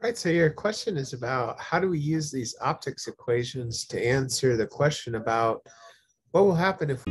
Right. So your question is about how do we use these optics equations to answer the question about what will happen if